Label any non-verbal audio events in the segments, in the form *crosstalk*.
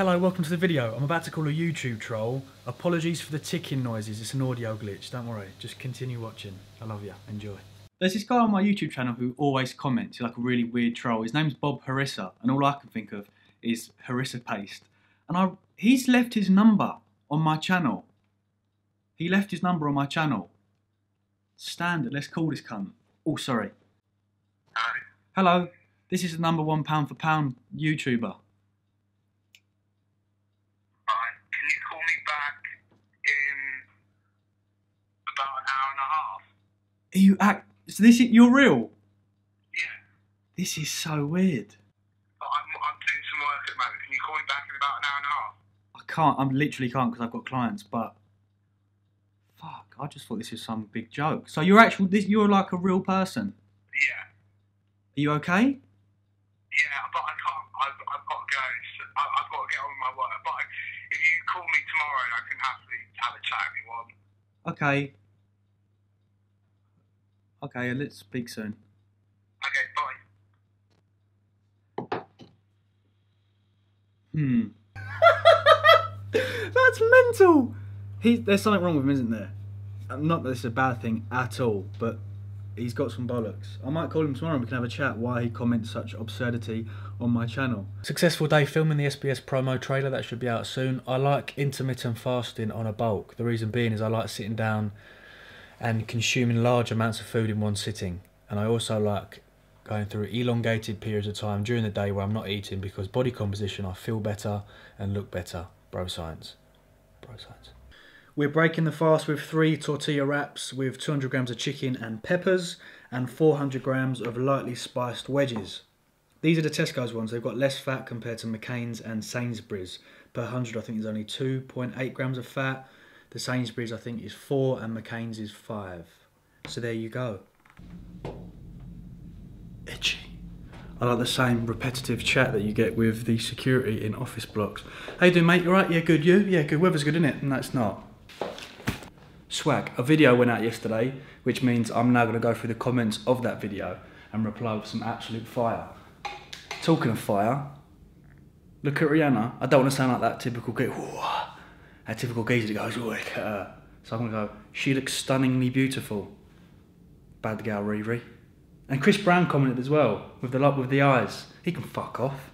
Hello, welcome to the video. I'm about to call a YouTube troll. Apologies for the ticking noises, it's an audio glitch. Don't worry, just continue watching. I love you. Enjoy. There's this guy on my YouTube channel who always comments, he's like a really weird troll. His name's Bob Harissa, and all I can think of is Harissa paste. And I, he's left his number on my channel. He left his number on my channel. Standard, let's call this cunt. Oh, sorry. Hello, this is the number one pound for pound YouTuber. Right. Can you call me back in about an hour and a half? Are you act? So this is you're real. Yeah. This is so weird. But I'm, I'm doing some work at the moment. Can you call me back in about an hour and a half? I can't. I literally can't because I've got clients. But fuck, I just thought this was some big joke. So you're actual. This you're like a real person. Yeah. Are you okay? Yeah, but I can't. I've, I've got to go. So I, I've got to get on with my work. But if you call me tomorrow, I can happily have a chat if you want. Okay. Okay, let's speak soon. Okay, bye. Hmm. *laughs* That's mental. He, there's something wrong with him, isn't there? Uh, Not that it's a bad thing at all, but he's got some bollocks. I might call him tomorrow and we can have a chat why he comments such absurdity on my channel. Successful day filming the SBS promo trailer that should be out soon. I like intermittent fasting on a bulk. The reason being is I like sitting down and consuming large amounts of food in one sitting. And I also like going through elongated periods of time during the day where I'm not eating because body composition, I feel better and look better. Bro science. Bro science. We're breaking the fast with three tortilla wraps with 200 grams of chicken and peppers and 400 grams of lightly spiced wedges. These are the Tesco's ones. They've got less fat compared to McCain's and Sainsbury's. Per 100, I think there's only 2.8 grams of fat. The Sainsbury's, I think, is 4 and McCain's is 5. So there you go. Itchy. I like the same repetitive chat that you get with the security in office blocks. How you doing, mate? You alright? Yeah, good. You? Yeah, good. Weather's good, isn't it? And that's not. Swag. A video went out yesterday, which means I'm now going to go through the comments of that video and reply with some absolute fire. Talking of fire, look at Rihanna. I don't want to sound like that typical. That typical geezer that goes, look at her. So I'm going to go, she looks stunningly beautiful. Bad gal Riri. And Chris Brown commented as well, with the lot with the eyes. He can fuck off.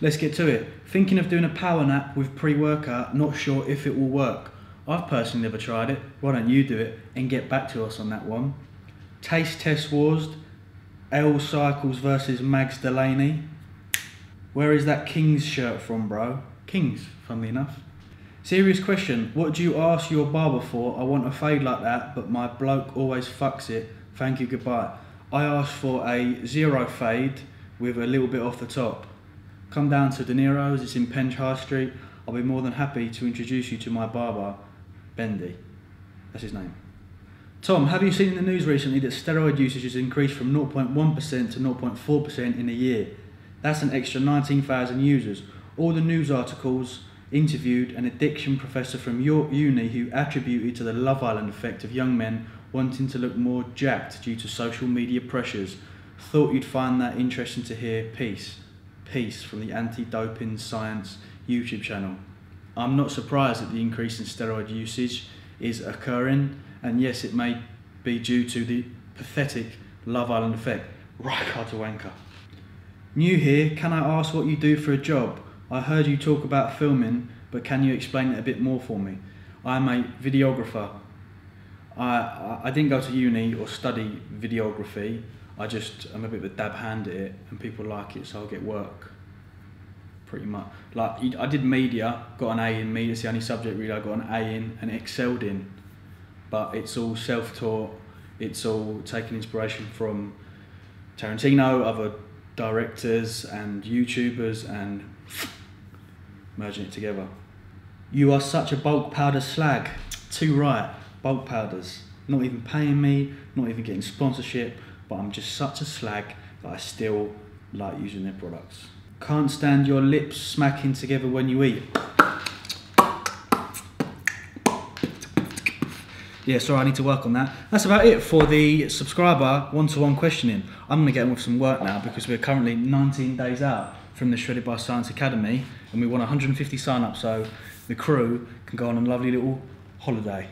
Let's get to it. Thinking of doing a power nap with pre-workout, not sure if it will work. I've personally never tried it. Why don't you do it and get back to us on that one? Taste test wars, L Cycles versus Mags Delaney. Where is that Kings shirt from, bro? Kings, funnily enough. Serious question. What do you ask your barber for? I want a fade like that, but my bloke always fucks it. Thank you, goodbye. I asked for a zero fade with a little bit off the top. Come down to De Niro's, it's in Penge High Street. I'll be more than happy to introduce you to my barber, Bendy. That's his name. Tom, have you seen in the news recently that steroid usage has increased from 0.1% to 0.4% in a year? That's an extra 19,000 users. All the news articles interviewed an addiction professor from York Uni who attributed to the Love Island effect of young men wanting to look more jacked due to social media pressures. Thought you'd find that interesting to hear. Peace. Peace from the Anti Doping Science YouTube channel. I'm not surprised that the increase in steroid usage is occurring, and yes, it may be due to the pathetic Love Island effect. Right, hard to wanker. New here, can I ask what you do for a job? I heard you talk about filming, but can you explain it a bit more for me? I'm a videographer. I, I, didn't go to uni or study videography. I just I'm a bit of a dab hand at it, and people like it, so I'll get work. Pretty much. Like I did media, got an A in media. It's the only subject really I got an A in and excelled in. But it's all self-taught. It's all taking inspiration from Tarantino, other directors and YouTubers, and merging it together. You are such a bulk powder slag. Too right. Bulk powders. Not even paying me, not even getting sponsorship, but I'm just such a slag that I still like using their products. Can't stand your lips smacking together when you eat. Yeah, sorry, I need to work on that. That's about it for the subscriber one-to-one questioning. I'm going to get on with some work now because we're currently 19 days out from the Shredded by Science Academy and we want 150 sign-ups so the crew can go on a lovely little holiday.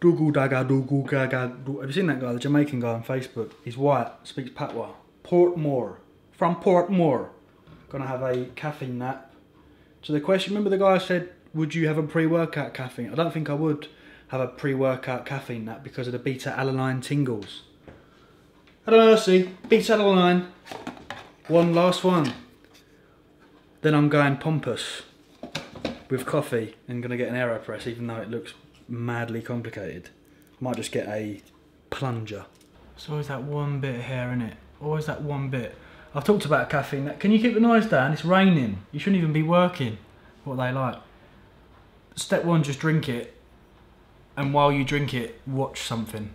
Doogle daga doogle gaga. Have you seen that guy, the Jamaican guy on Facebook? He's white, speaks patois. Portmore. From Portmore. Gonna have a caffeine nap. So the question, remember the guy said, would you have a pre-workout caffeine? I don't think I would have a pre-workout caffeine nap because of the beta-alanine tingles. I don't know, see. Beta-alanine. One last one. Then I'm going pompous with coffee and gonna get an AeroPress even though it looks madly complicated. Might just get a plunger. It's always that one bit here, in it? Always that one bit. I've talked about caffeine. Can you keep the noise down? It's raining. You shouldn't even be working. What they like. Step one, just drink it. And while you drink it, watch something.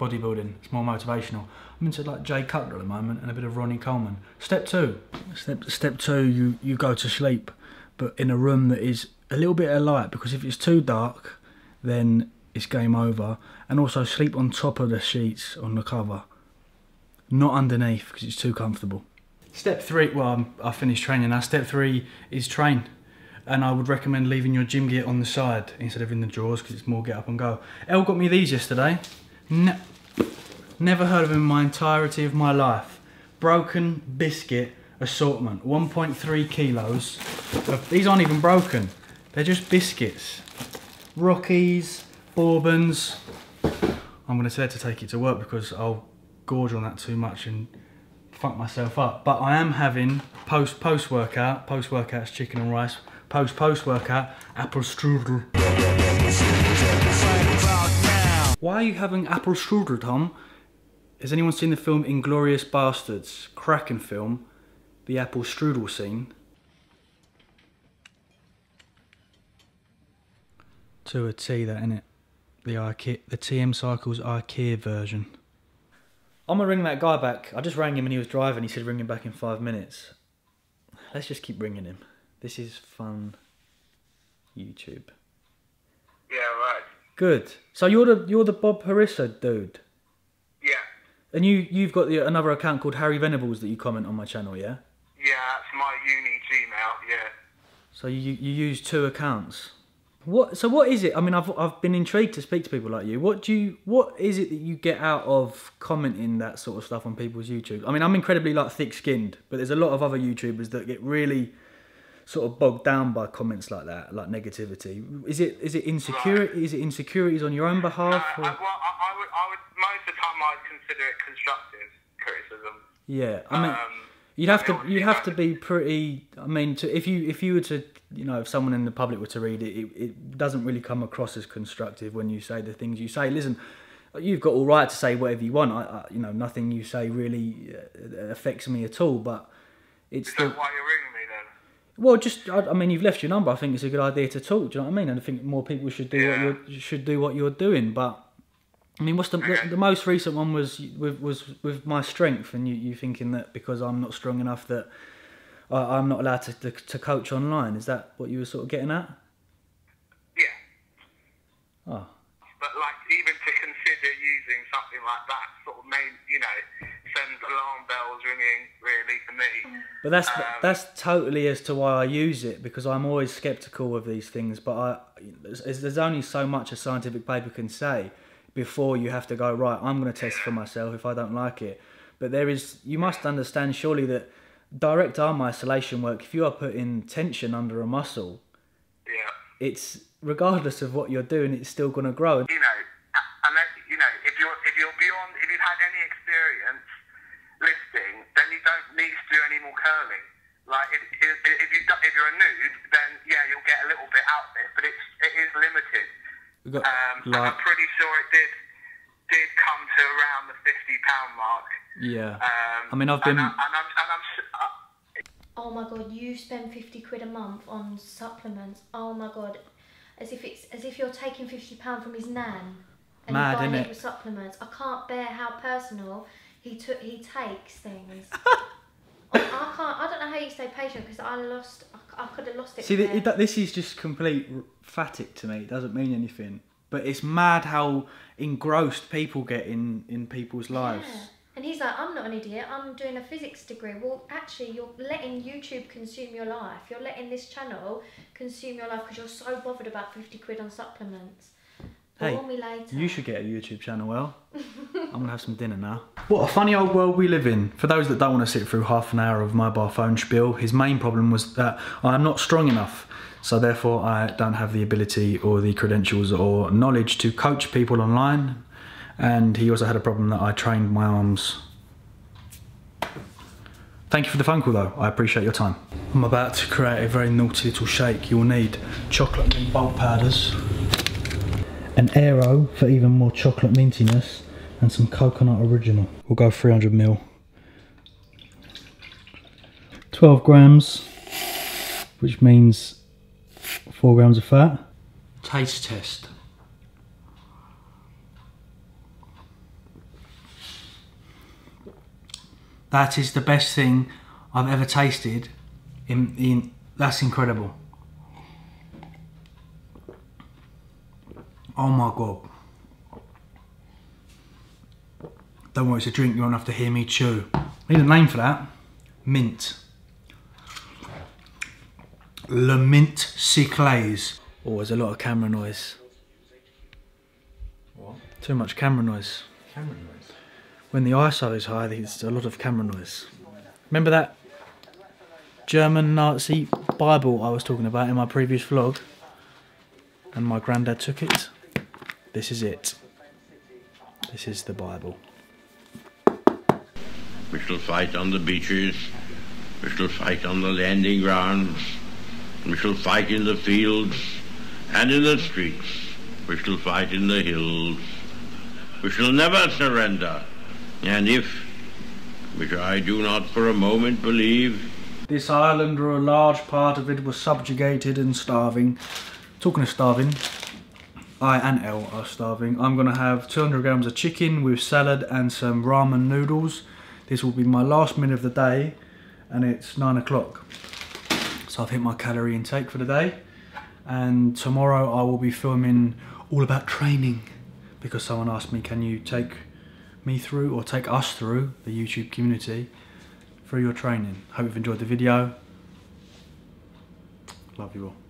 Bodybuilding. It's more motivational. I'm into like Jay Cutler at the moment and a bit of Ronnie Coleman. Step two. Step step two, you, you go to sleep, but in a room that is a little bit of light because if it's too dark, then it's game over. And also sleep on top of the sheets on the cover, not underneath because it's too comfortable. Step three, well, I'm, I finished training now. Step three is train. And I would recommend leaving your gym gear on the side instead of in the drawers because it's more get up and go. Elle got me these yesterday. Ne- never heard of them in my entirety of my life. Broken biscuit assortment, 1.3 kilos. of- These aren't even broken, they're just biscuits. Rockies, Bourbons. I'm going to tell her to take it to work because I'll gorge on that too much and fuck myself up. But I am having post post workout, post workout's chicken and rice, post post workout apple strudel. Why are you having apple strudel, Tom? Has anyone seen the film Inglourious Basterds? Kraken film. The apple strudel scene. To a T, that innit? The IKEA, the TM Cycles IKEA version. I'm gonna ring that guy back. I just rang him and he was driving. He said ring him back in five minutes. Let's just keep ringing him. This is fun. YouTube. Yeah, right. Good. So you're the you're the Bob Harissa dude, Yeah. and you you've got the, another account called Harry Venables that you comment on my channel, yeah. Yeah, that's my uni Gmail, yeah. So you you use two accounts. What? So what is it? I mean, I've I've been intrigued to speak to people like you. What do you? What is it that you get out of commenting that sort of stuff on people's YouTube? I mean, I'm incredibly like thick-skinned, but there's a lot of other YouTubers that get really sort of bogged down by comments like that, like negativity. Is it is it insecurity? Is it insecurities on your own behalf? Uh? I, well, I, I would, I would, most of the time I'd consider it constructive criticism. Yeah, I mean, Um, you'd have to you'd have to be pretty. I mean, to, if you if you were to you know if someone in the public were to read it, it, it doesn't really come across as constructive when you say the things you say. Listen, you've got all right to say whatever you want. I, I you know nothing you say really uh, affects me at all. But it's Is that why you're ringing me? Well, just I, I mean, you've left your number. I think it's a good idea to talk. Do you know what I mean? And I think more people should do Yeah. what you should do what you're doing. But I mean, what's the the, the most recent one was with was with my strength, and you you thinking that because I'm not strong enough that I, I'm not allowed to, to to coach online. Is that what you were sort of getting at? Yeah. Oh, But like, even to consider using something like that sort of main, you know, sends alarm bells ringing really for me. but that's Um, that's totally as to why I use it because I'm always skeptical of these things. But I there's, there's only so much a scientific paper can say before you have to go right. I'm going to test for myself if I don't like it. But there is you must understand surely that direct arm isolation work. If you are putting tension under a muscle, Yeah. it's regardless of what you're doing, it's still going to grow. you know, unless you know, if you're if you're beyond, if you've had any experience lifting, then you don't need to do any more curling. Like if if, if you if you're a noob, then yeah, you'll get a little bit out of it, but it's it is limited. Got, Um, and like I'm pretty sure it did did come to around the fifty pound mark. yeah. Um, I mean, I've been- and, I, and I'm and I'm s- uh, Oh my god, you spend 50 quid a month on supplements. Oh my god. As if it's as if you're taking 50 pound from his nan and Mad, you're buying innit? it with supplements. I can't bear how personal he took he takes things. *laughs* I, can't I don't know how you stay patient because I lost I, I could have lost it. See, there. th- this is just complete fatic to me. It doesn't mean anything. But it's mad how engrossed people get in in people's lives. Yeah. And he's like, I'm not an idiot. I'm doing a physics degree. Well, actually, you're letting YouTube consume your life. You're letting this channel consume your life because you're so bothered about 50 quid on supplements. Hey, me later. You should get a YouTube channel, well. *laughs* I'm gonna have some dinner now. What a funny old world we live in. For those that don't want to sit through half an hour of mobile phone spiel, his main problem was that I'm not strong enough. So therefore I don't have the ability or the credentials or knowledge to coach people online. And he also had a problem that I trained my arms. Thank you for the phone call though, I appreciate your time. I'm about to create a very naughty little shake. You'll need chocolate mint bulk powders, an Aero for even more chocolate mintiness, and some coconut original. We'll go 300 ml. 12 grams, which means 4 grams of fat. Taste test. That is the best thing I've ever tasted. In, in that's incredible. Oh my god. Don't worry, it's a drink, you won't have to hear me chew. I need a name for that. Mint. Le Mint Cyclase. Oh, there's a lot of camera noise. What? Too much camera noise. Camera noise. When the ISO is high, there's a lot of camera noise. Remember that German Nazi Bible I was talking about in my previous vlog? And my granddad took it? This is it. This is the Bible. We shall fight on the beaches. We shall fight on the landing grounds. We shall fight in the fields and in the streets. We shall fight in the hills. We shall never surrender. And if, which I do not for a moment believe, This island, or a large part of it, was subjugated and starving. Talking of starving, I and Elle are starving. I'm gonna have 200 grams of chicken with salad and some ramen noodles. This will be my last meal of the day, and it's nine o'clock. So I've hit my calorie intake for the day. And tomorrow I will be filming all about training because someone asked me, can you take me through or take us through the YouTube community through your training. Hope you've enjoyed the video. Love you all.